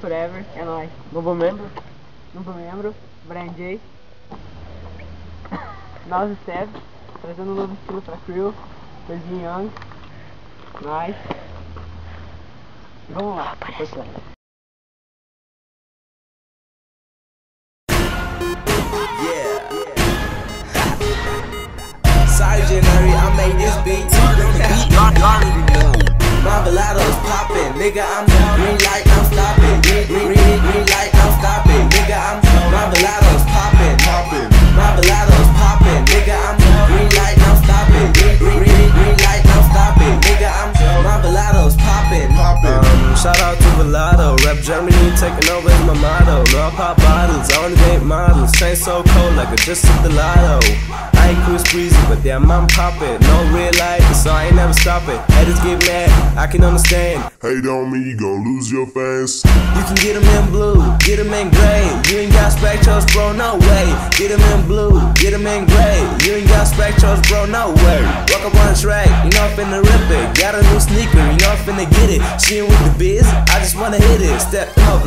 Forever, é nóis. Novo membro. Novo membro, Brian J. Nós Steph, trazendo um novo estilo pra crew. Coisinha Young. Nice. Vamos lá, vai. Sergeantary, I made this beat. Marvelado's poppin', nigga. I'm Germany taking over is my motto. No I pop bottles, I only date models. Chain so cold like I just hit the lotto. I ain't cruise breezy, but damn I'm poppin'. No real life, so I ain't never stopping. Haters get mad, I can understand. Hate on me, you gon' lose your fans. You can get 'em in blue, get 'em in gray. You ain't got spectros, bro, no way. Get 'em in blue, get 'em in gray. You ain't got spectros, bro, no way. Walk up on the track, you know I'm finna rip it. Got a new sneaker, you know I'm finna get it. She ain't with the biz, I just wanna hit it. Step in my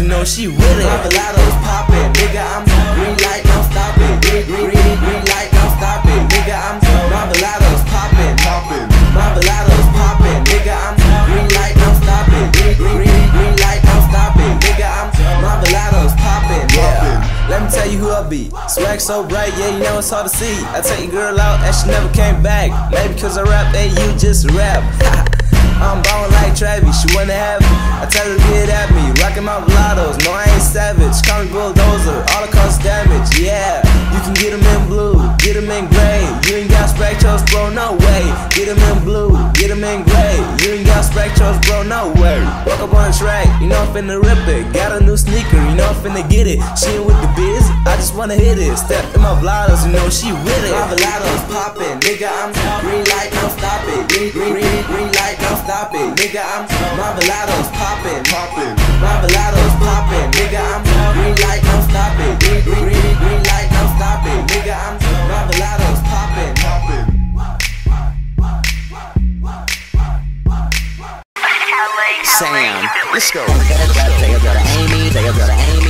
you know she with it. My blados poppin', nigga, I'm green light, don't stop it. Green, green, green, green light, don't stop it. Nigga, I'm my blados poppin', Poppin'. my blados poppin', nigga, I'm green light, don't stop it. Green, green, green, green light, don't stop it. Nigga, I'm my blados poppin', yeah. Let me tell you who I be. Swag so bright, yeah, you know it's hard to see. I take your girl out and she never came back. Maybe cause I rap, hey, you just rap. I'm ballin' like Travis, she wanna have it. I tell her to get at me, rockin' my velados. No, I ain't savage. Call me bulldozer, all the cause damage, yeah. You can get 'em in blue, get 'em in gray. You ain't got spectros, bro, no way. Get 'em in blue, get 'em in gray. You ain't got spectros, bro, no way. Walk up on track, you know I'm finna rip it. Got a new sneaker, you know I'm finna get it. She ain't with the biz, just wanna hit it. Step in my velados, you know she with it. My velados poppin', nigga, I'm green light, don't stop it. Green, green, green, green light, don't stop it. Nigga, I'm my velados poppin', Poppin'. my velados poppin', nigga, I'm green light, don't stop it. Green, green, green, green light, don't stop it. Nigga, I'm my velados poppin'. Poppin'. Sam, let's go. Take a girl to Amy, take a girl to Amy, Amy, Amy,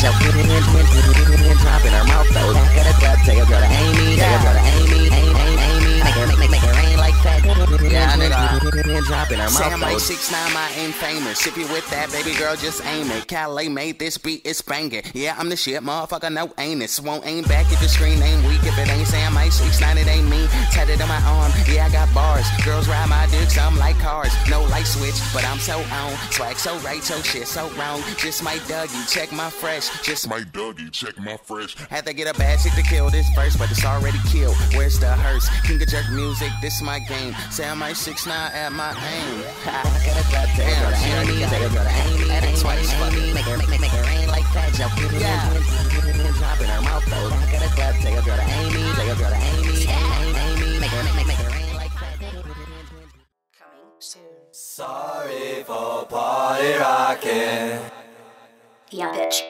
rain like that. Put it in, it in, it in, drop in her mouth though. Take a girl, take a girl to Amy, take a girl to Amy, Amy, Amy. Make her, make, make, make it rain like that. Yeah, it in, in like six nine, I ain't famous. If you with that, baby girl, just aim it. Calais made this beat, it's banging. Yeah, I'm the shit, motherfucker. No anus. Won't aim back if the screen ain't weak. If it ain't Sam like six nine, it ain't me. Tatted on my arm, yeah, I got Girls ride my dicks, I'm like cars. No light switch, but I'm so on. Swag so right, so shit so wrong. Just my Dougie, check my fresh. Just My Dougie, check my fresh. had to get a bad chick to kill this first, but it's already killed. Where's the hearse? King of jerk music, this my game. Say I'm like six nine at my aim. Damn, she already Amy, got take a it. twice, it. Sorry for party rockin'. Yeah, bitch.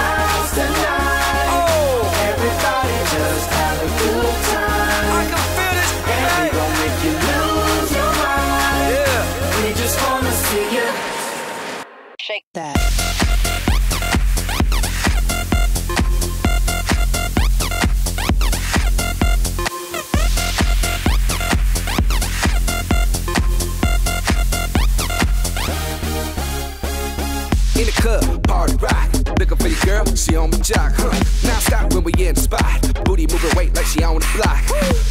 club, party rock. Looking for your girl, she on my jock, huh? Now stop when we in the spot. Booty moving weight like she on the block.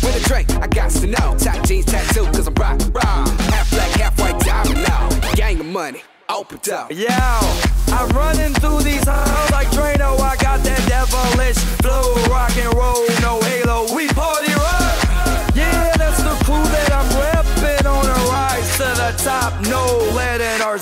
With a drink, I got to know. Tight jeans tattoo, cause I'm rock, raw. Half black, half white. Diamond now. Gang of money. Open up. Yeah, I'm running through these halls like Drano. I got that devilish